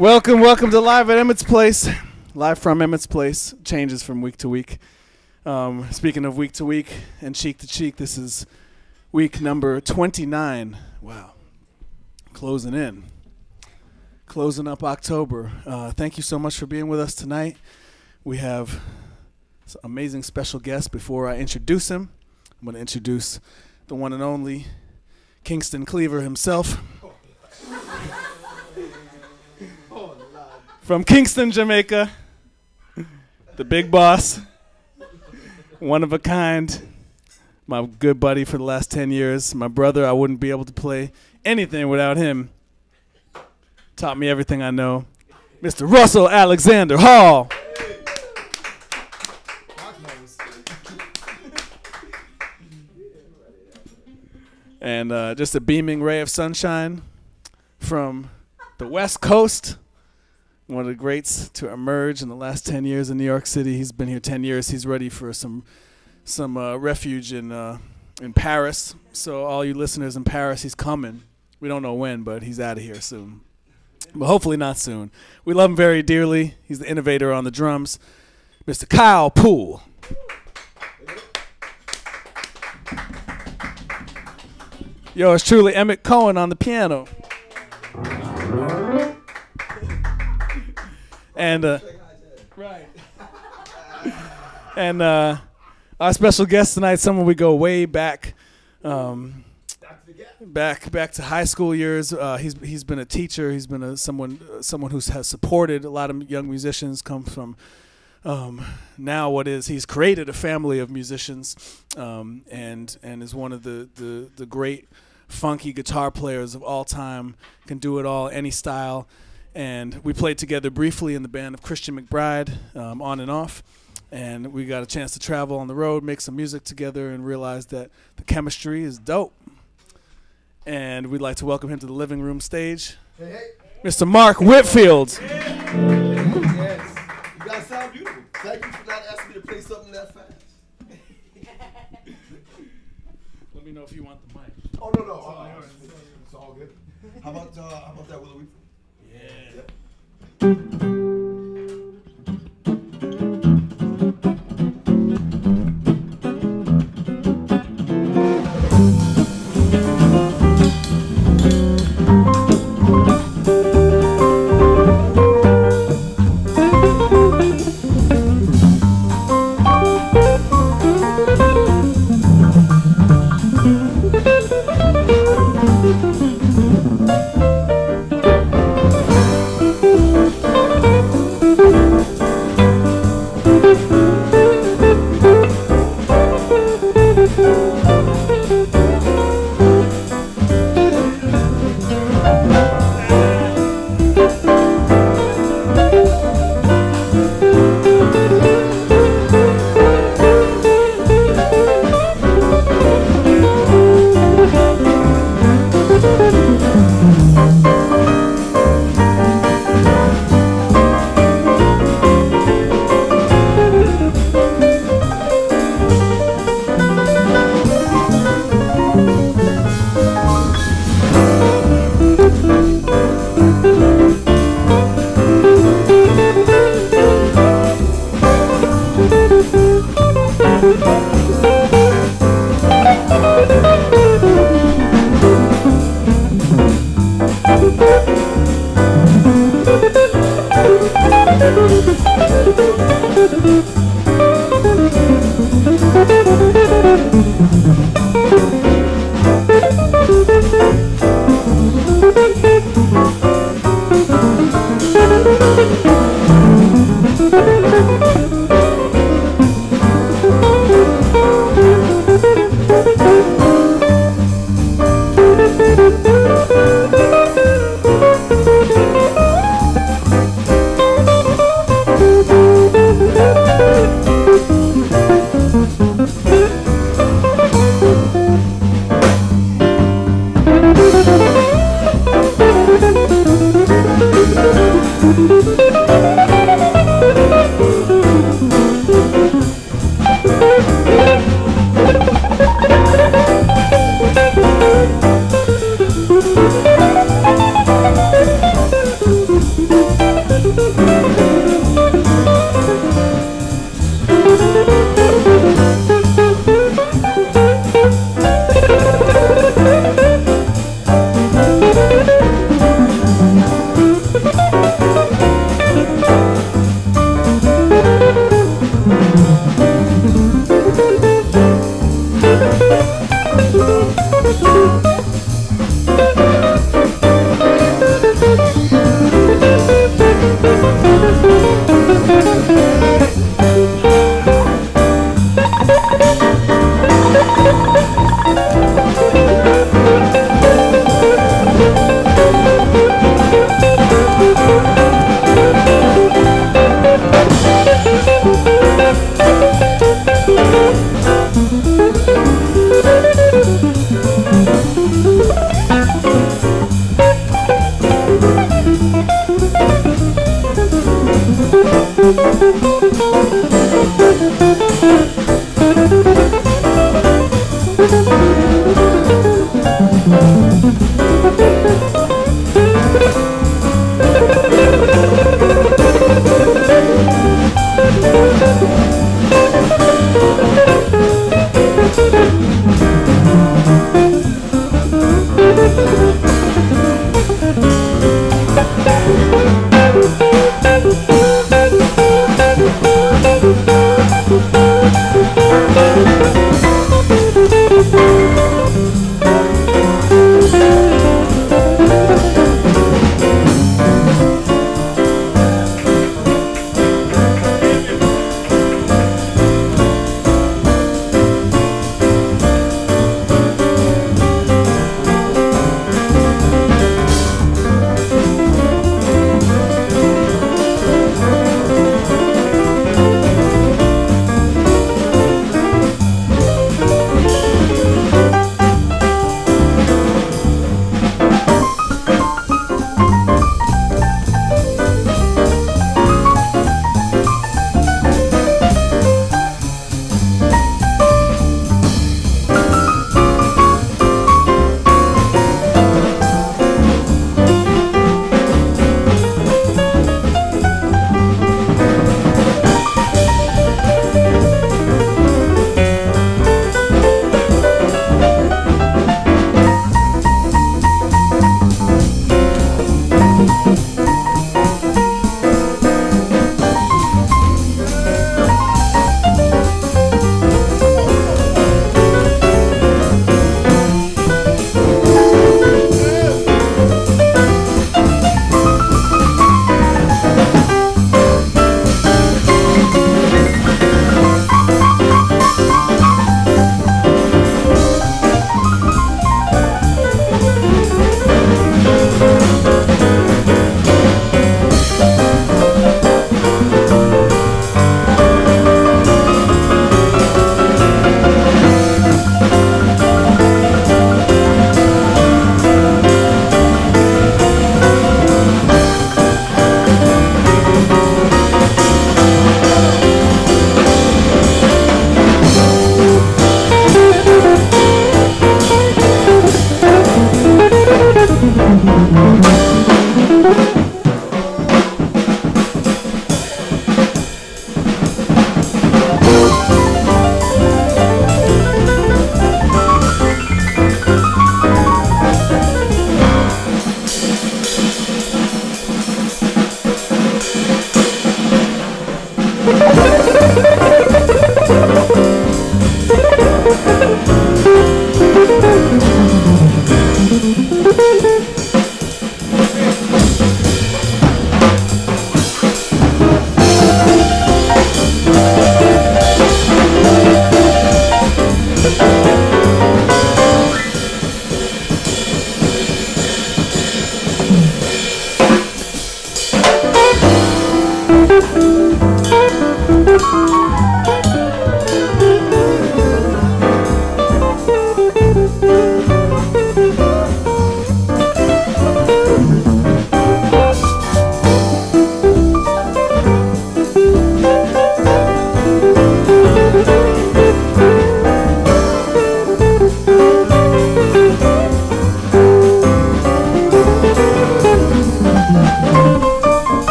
Welcome, welcome to Live at Emmet's Place. Live from Emmet's Place. Changes from week to week. Um, speaking of week to week and cheek to cheek, this is week number 29. Wow. Closing in. Closing up October. Uh, thank you so much for being with us tonight. We have some amazing special guest. Before I introduce him, I'm going to introduce the one and only Kingston Cleaver himself. From Kingston, Jamaica, the big boss, one of a kind, my good buddy for the last 10 years, my brother. I wouldn't be able to play anything without him. Taught me everything I know. Mr. Russell Alexander Hall. and uh, just a beaming ray of sunshine from the West Coast. One of the greats to emerge in the last 10 years in New York City. He's been here 10 years. He's ready for some some uh, refuge in uh, in Paris. So all you listeners in Paris, he's coming. We don't know when, but he's out of here soon. But hopefully not soon. We love him very dearly. He's the innovator on the drums, Mr. Kyle Poole. Yours truly, Emmet Cohen on the piano. And uh, right. and uh, our special guest tonight, someone we go way back, um, back back to high school years. Uh, he's he's been a teacher. He's been a, someone someone who has supported a lot of young musicians. Come from um, now what is he's created a family of musicians, um, and and is one of the the the great funky guitar players of all time. Can do it all, any style. And we played together briefly in the band of Christian McBride, um, on and off and we got a chance to travel on the road, make some music together, and realize that the chemistry is dope. And we'd like to welcome him to the living room stage, Hey, hey. Mr. Mark Whitfield. Yes. You guys sound beautiful. Thank you for not asking me to play something that fast. Let me know if you want the mic. Oh no no, uh, it's all good. How about uh, how about that Willow Weaver? Yeah.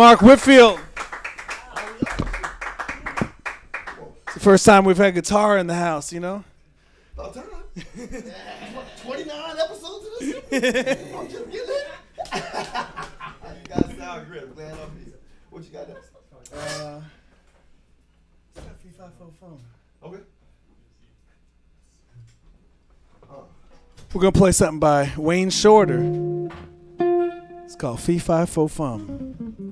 Mark Whitfield. It's the first time we've had guitar in the house, you know? About time. 29 episodes of this? I'm just getting it. you guys sound great. I'm glad I'm here. What you got next? Uh, it's got three, five, four, four. Okay. We're going to play something by Wayne Shorter. It's called Fee Fi Fo Fum.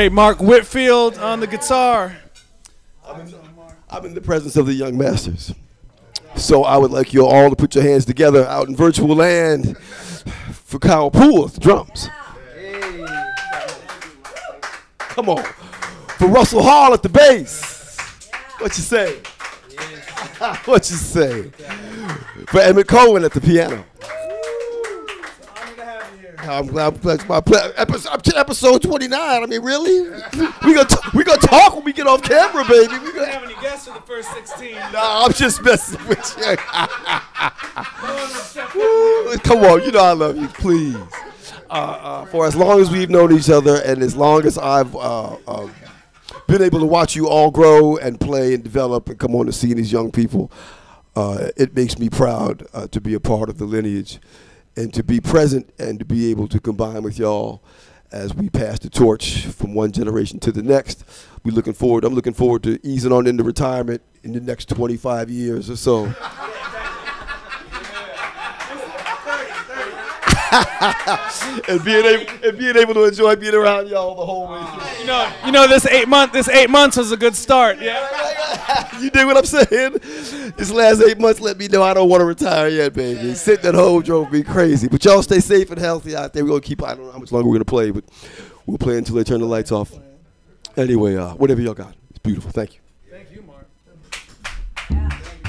great Mark Whitfield on the guitar. I'm in the presence of the young masters. So I would like you all to put your hands together out in virtual land for Kyle Poole at the drums. Come on. For Russell Hall at the bass. What you say? what you say? For Emmet Cohen at the piano. I'm glad that's my episode, to episode 29. I mean, really? We gonna t- we gonna talk when we get off camera, baby. We gonna, have any guests for the first 16? Nah, I'm just messing with you. Come on, you know I love you. Please. Uh, uh, for as long as we've known each other, and as long as I've uh, um, been able to watch you all grow and play and develop and come on to see these young people, uh, it makes me proud uh, to be a part of the lineage and to be present and to be able to combine with y'all as we pass the torch from one generation to the next. We're looking forward. I'm looking forward to easing on into retirement in the next 25 years or so. and being able and being able to enjoy being around y'all the whole way through. You know, you know this eight month this eight months was a good start. Yeah. you dig what I'm saying? This last eight months let me know I don't want to retire yet, baby. Sitting at home drove me crazy. But y'all stay safe and healthy out there. We're gonna keep I don't know how much longer we're gonna play, but we'll play until they turn the lights off. Anyway, uh, whatever y'all got. It's beautiful. Thank you. Thank you, Mark. Thank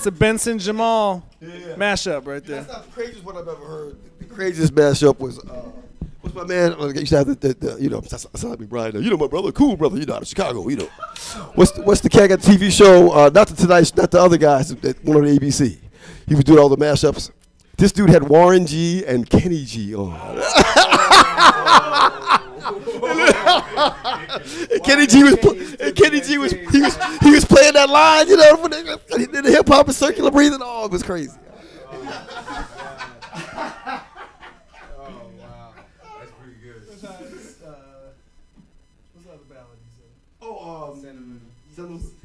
That's a Benson Jamal mashup right there. That's not the craziest one I've ever heard. The craziest mashup was uh, what's my man? uh, Used to have the, the, the you know, not me, Brian. You know my brother, cool brother. You know, out of Chicago. You know, what's the, what's the cat got TV show? Uh, not the Tonight, not the other guys. That went on ABC. He was doing all the mashups. This dude had Warren G and Kenny G on. Kenny G was Kenny G was he was he was playing that line, you know, the, the, the hip hop is circular breathing. Oh, it was crazy. That's pretty good. Oh, um, Cinnamon. Yeah.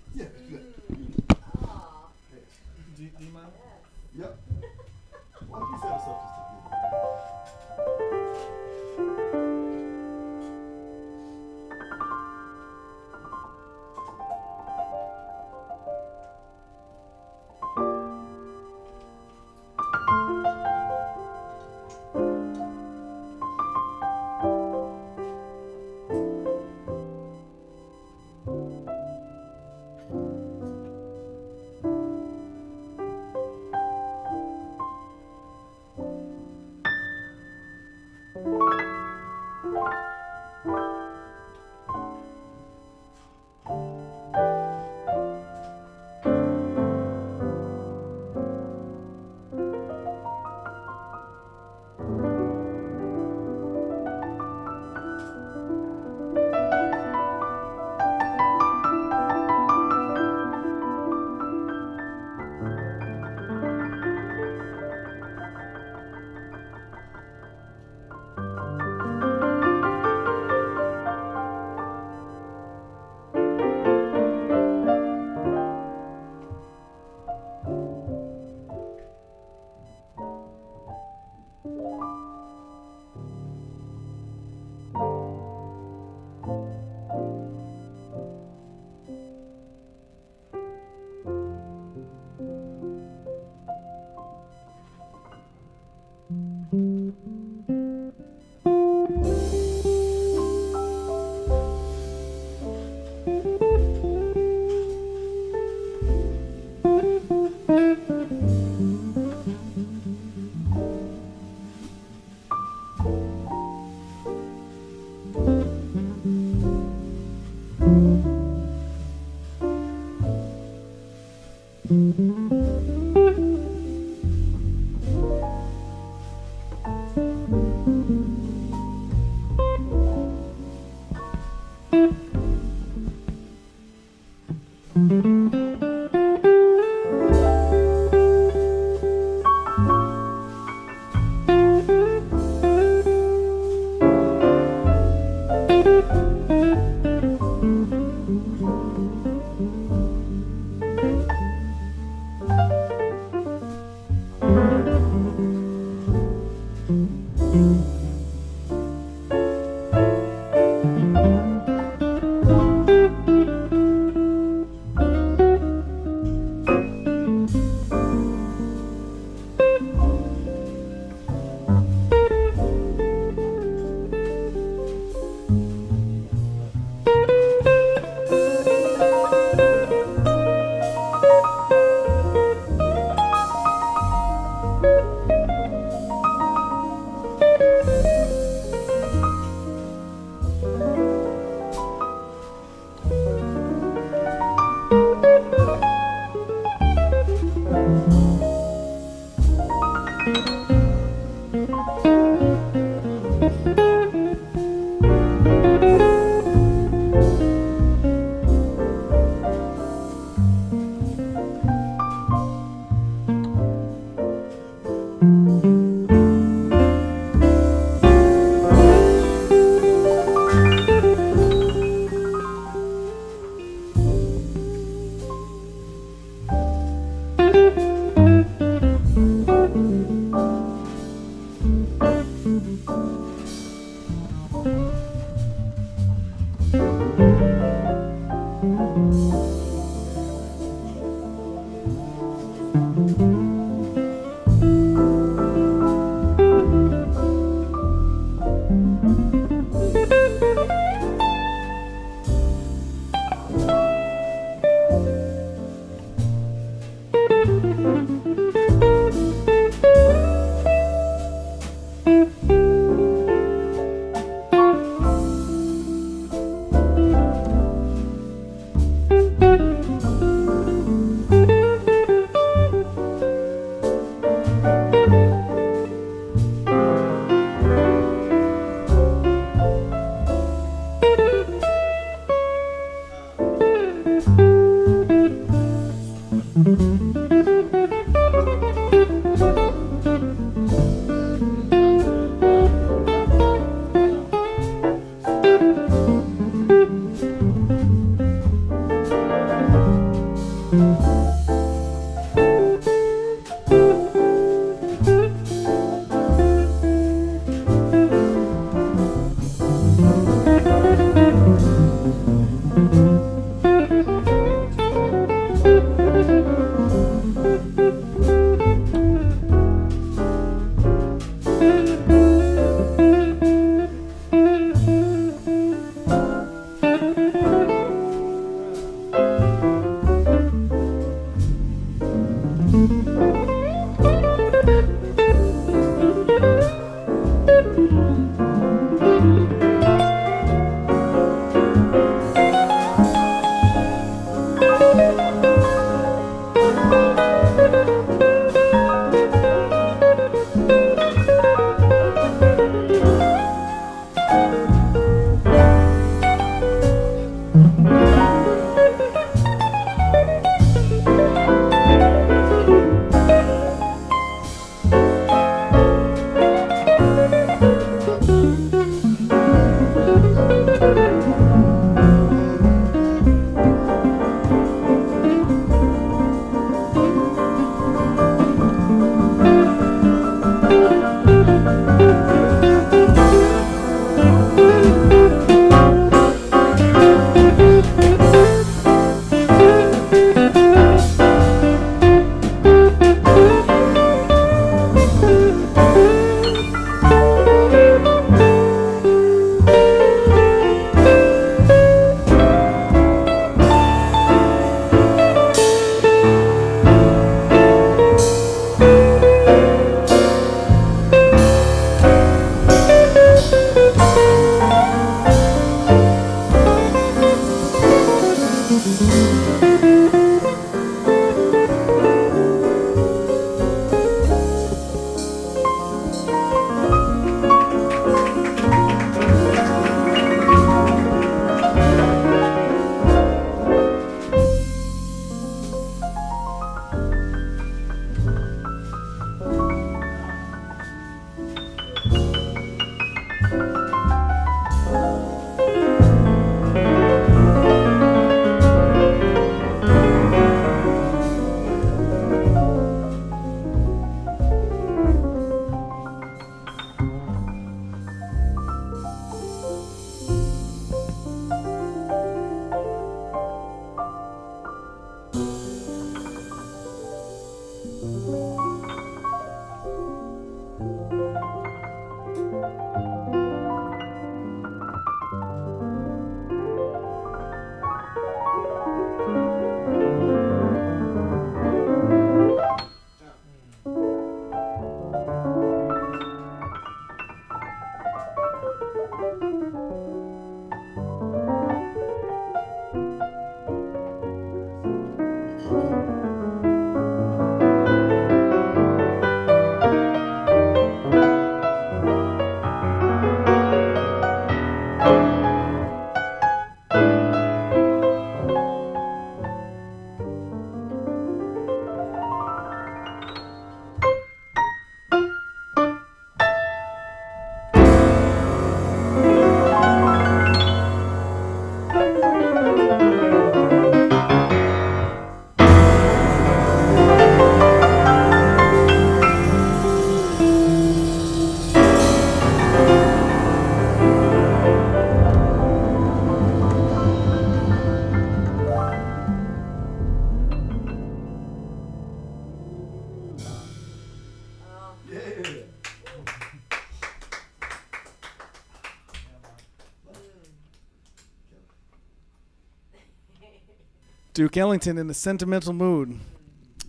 Duke Ellington in a sentimental mood.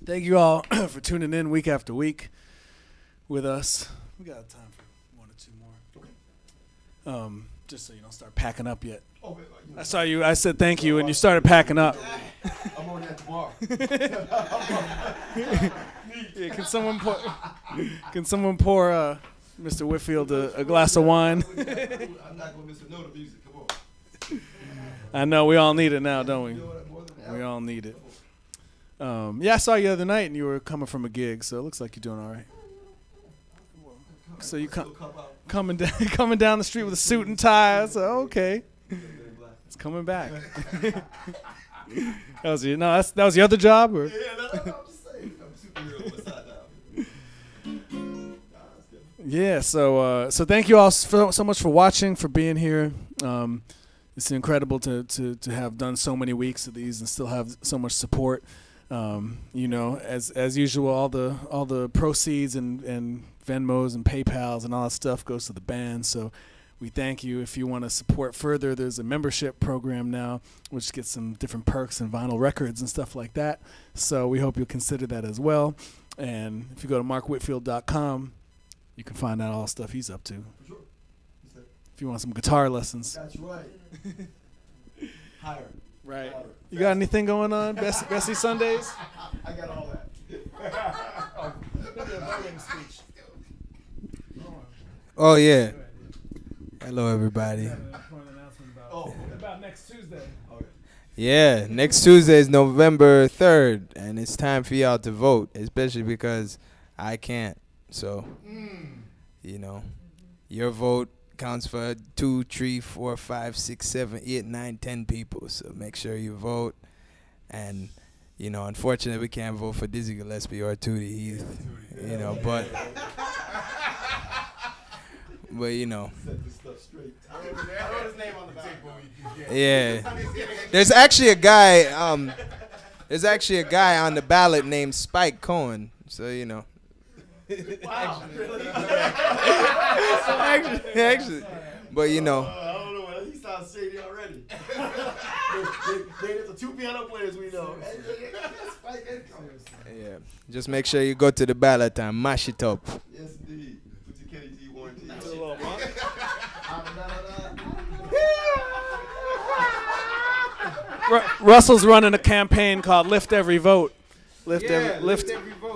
Thank you all for tuning in week after week with us. We got time for one or two more. Um, just so you don't start packing up yet. Oh, you I saw you. I said thank you, and you started packing up. I'm on that tomorrow. Yeah, can someone pour? Can someone pour uh, Mr. Whitfield a, a glass of wine? I'm not gonna miss a note of music. Come on. I know we all need it now, don't we? We all need it. Um, yeah, I saw you the other night, and you were coming from a gig, so it looks like you're doing all right. So you come coming down coming down the street with a suit and tie. Said, okay, it's coming back. that was your no. That's, that was your other job, or Yeah, that's what I'm just saying. I'm a superhero. What's that now? Nah, it's good. yeah. So uh, so thank you all so, so much for watching, for being here. Um, it's incredible to, to to have done so many weeks of these and still have so much support. Um, you know, as as usual, all the all the proceeds and and Venmos and PayPal's and all that stuff goes to the band. So we thank you. If you want to support further, there's a membership program now, which gets some different perks and vinyl records and stuff like that. So we hope you'll consider that as well. And if you go to markwhitfield.com, you can find out all the stuff he's up to. For sure. He said, If you want some guitar lessons, That's right. Higher. right? You got anything going on, Bessie, Bessie Sundays? I got all that. Oh yeah. Hello everybody. Oh, About next Tuesday. Oh, yeah, next Tuesday is November 3rd and it's time for y'all to vote, especially because I can't. So, mm. you know, your vote counts for two, three, four, five, six, seven, eight, nine, ten people. So make sure you vote. And you know, unfortunately, we can't vote for Dizzy Gillespie or Tootie Heath. You know, but but you know, yeah. There's actually a guy. Um, there's actually a guy on the ballot named Spike Cohen. So you know. Wow. Really? actually, actually, but you know, uh, I don't know. man. He sounds shady already. they, they, they, the two piano players we know. Spike and Cohen. yeah. Just make sure you go to the ballot and mash it up. Yes, indeed. Put your Kenny G warranty. Ru- Russell's running a campaign called "Lift Every Vote." Lift every lift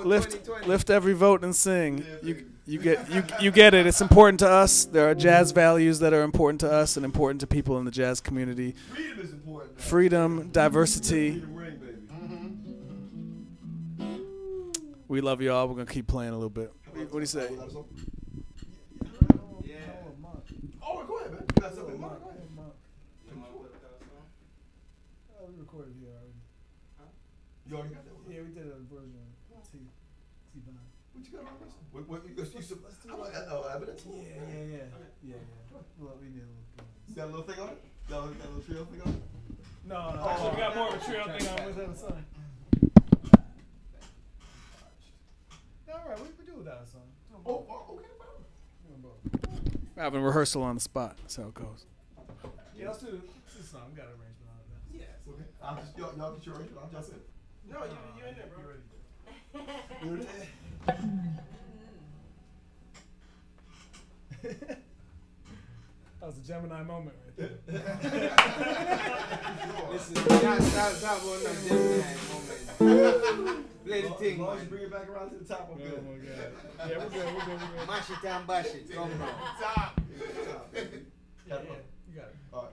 lift lift every vote and sing. You you get you you get it. It's important to us. There are jazz values that are important to us and important to people in the jazz community. Freedom is important. man. Freedom, diversity. Freedom ring, baby. We love you all. We're gonna keep playing a little bit. What do you say? Oh, go ahead, man. You got something? Go ahead. You already got that one? Yeah, we did a version. T T Bond. What you got on this? What, what, you, you, some, how about that? Oh, evidence? Yeah, yeah, yeah, yeah, yeah. Well, we need a little. You got a little thing on it? Got a, got a little trio thing on it? No, no. Oh. Actually, we got more of a trio thing on with that song. All right, we can do without a song. Oh, oh, okay, bro. We're having rehearsal on the spot. That's how it goes. Yeah, let's do this song. We got an arrangement on it. Yes. Okay. I'll just, y'all, y'all get your arrangement. I'll just say. No, you, you're in there, bro. You ready? I was a Gemini moment right there. Listen, stop, stop, stop on them Gemini moment. Play the thing, As long man. bring it back around to the top, I'm Oh good. my god. Yeah, we're good. We're good. We're good. Mash it and bash it. Come on. Top. Top. Yeah, yeah, you got it. All right.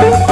Thank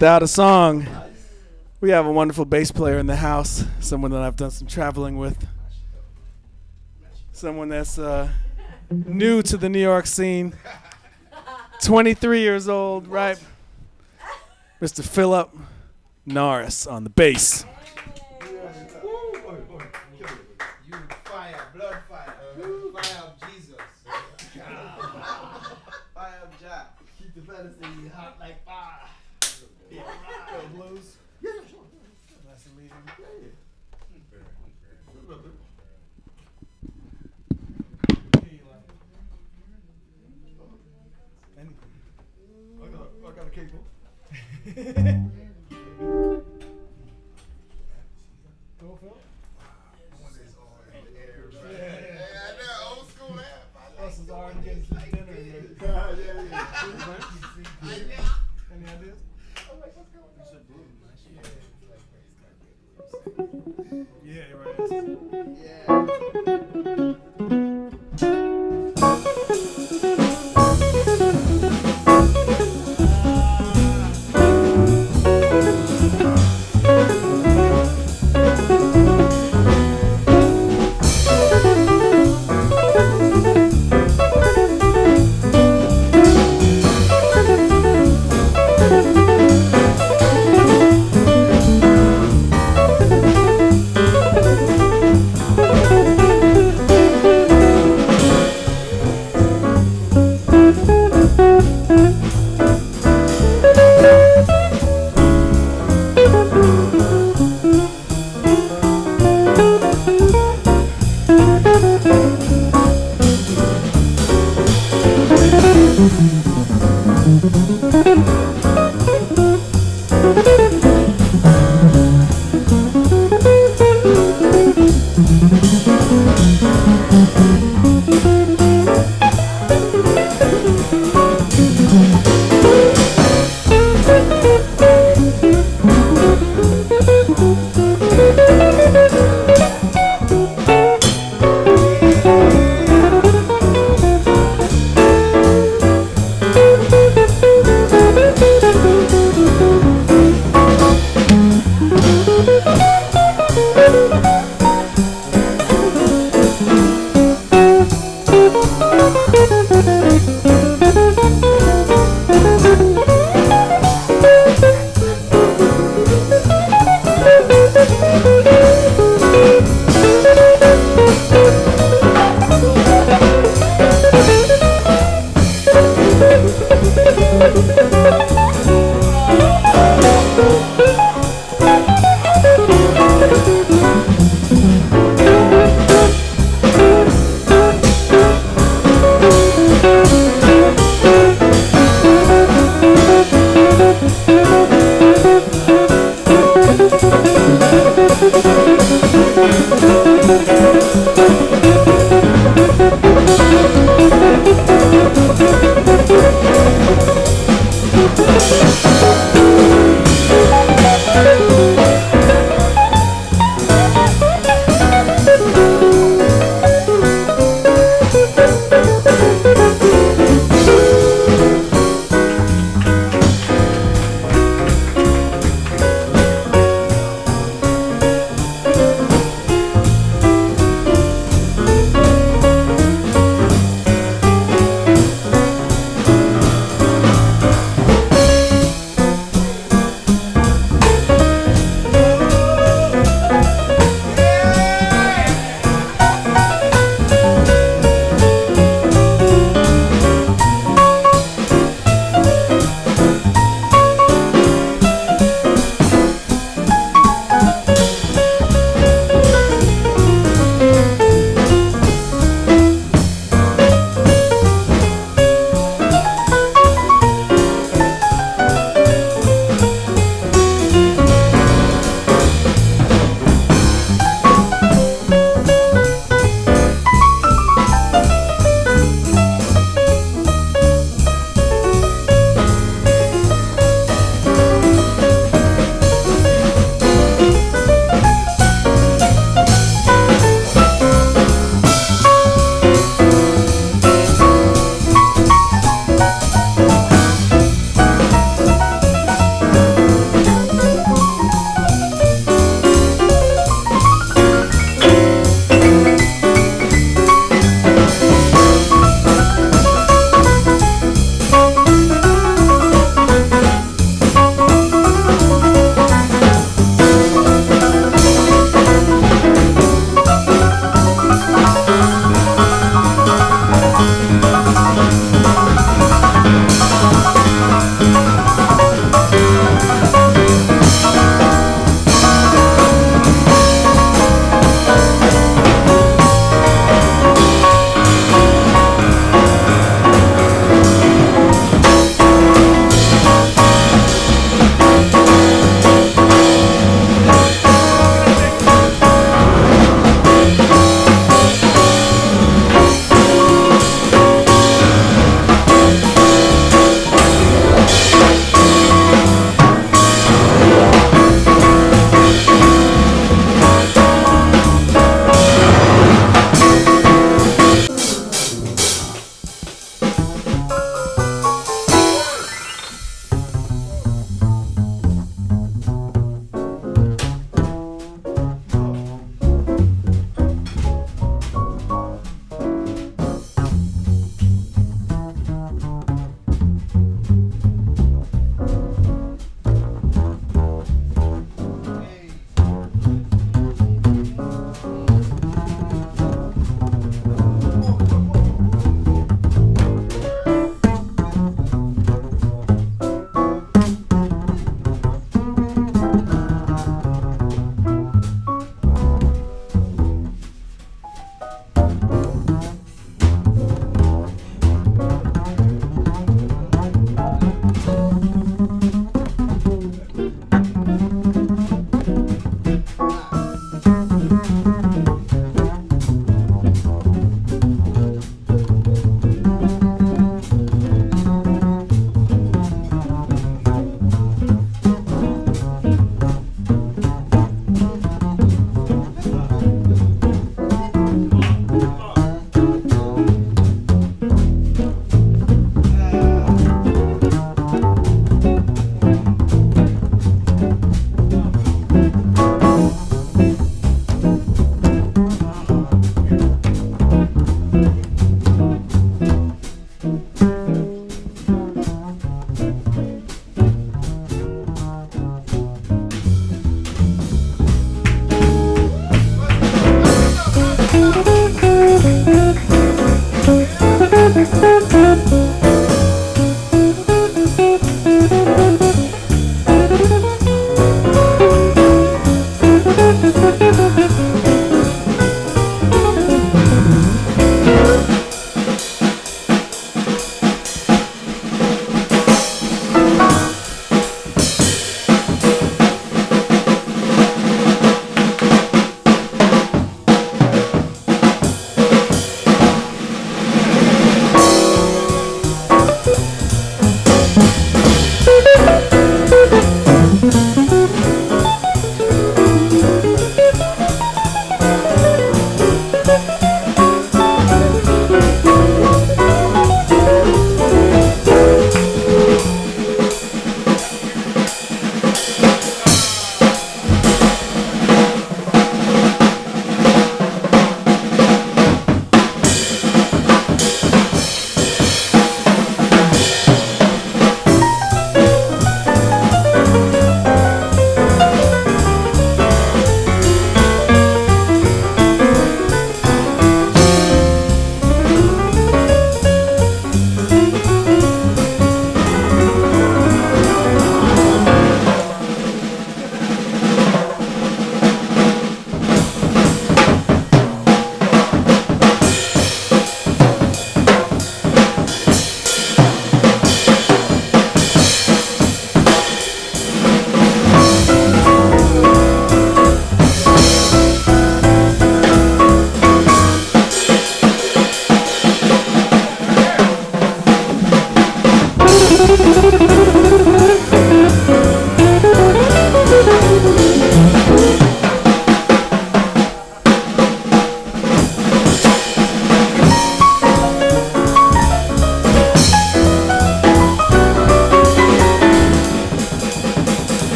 Without a song, we have a wonderful bass player in the house, someone that I've done some traveling with, someone that's uh, new to the New York scene, 23 years old, right? Mr. Phillip Norris on the bass.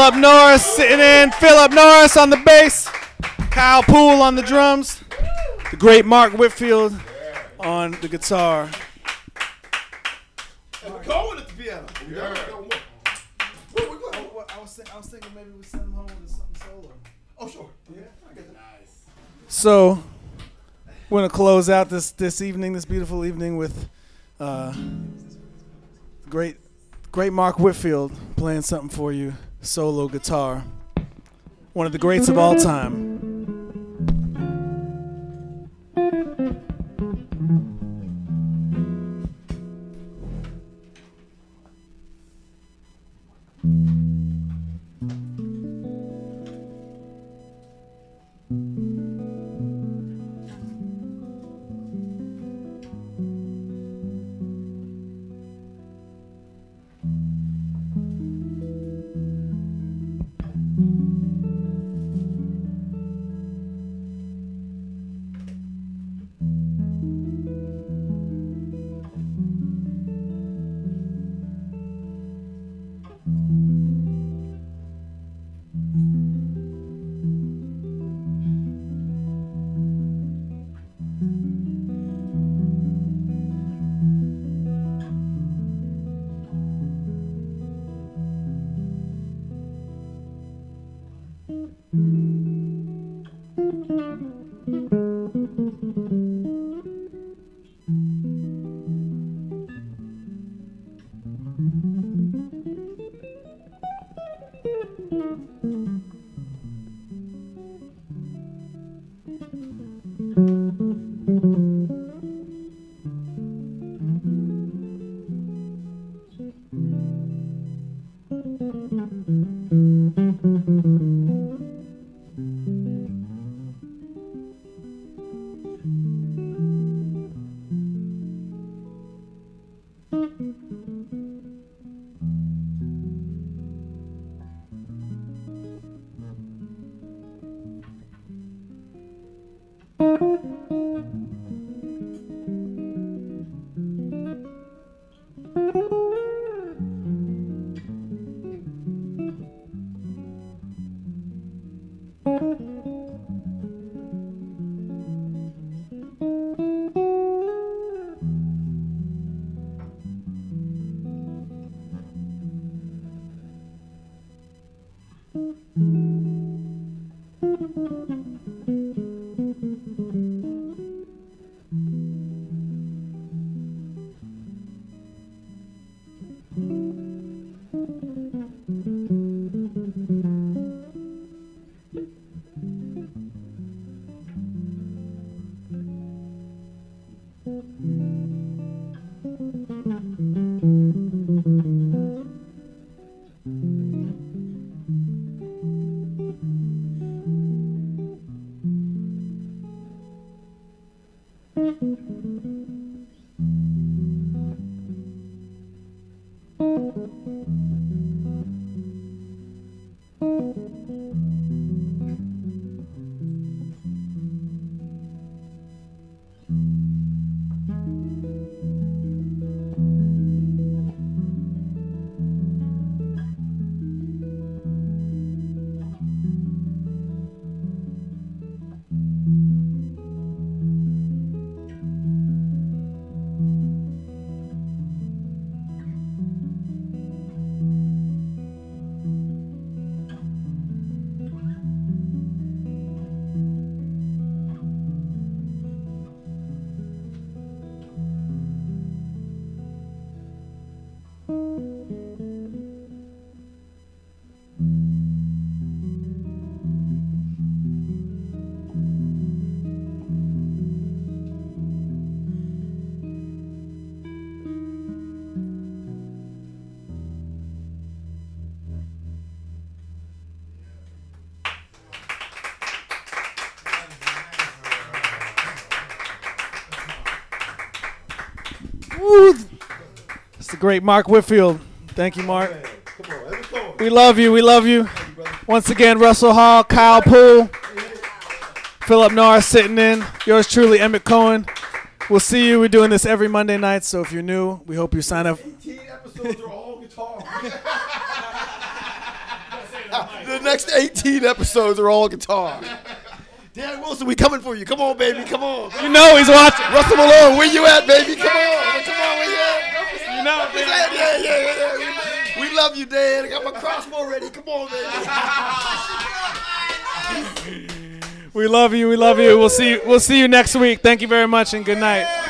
Phillip Norris sitting in. Phillip Norris on the bass. Kyle Poole on the drums. The great Mark Whitfield on the guitar. Going at the piano. I was, thinking maybe we send him home with something solo. Oh, sure. Yeah, I. So, we're gonna close out this this evening, this beautiful evening, with uh, great, great Mark Whitfield playing something for you, solo guitar. One of the greats of all time. Great Mark Whitfield. Thank you, Mark. On, We love you. We love you. Once again, Russell Hall, Kyle Poole, Phillip Norris sitting in. Yours truly, Emmet Cohen. We'll see you. We're doing this every Monday night, so if you're new, we hope you sign up. 18 episodes are all guitar. the next 18 episodes are all guitar. Dan Wilson, we coming for you. Come on, baby. Come on. You know he's watching. Russell Malone, where you at, baby? Come on, where you at? You know, Yeah, yeah, yeah, yeah, yeah. We, we love you, Dad. I got my crossbow ready. Come on, baby. we love you. We love you. We'll see. You, we'll see you next week. Thank you very much, and good night.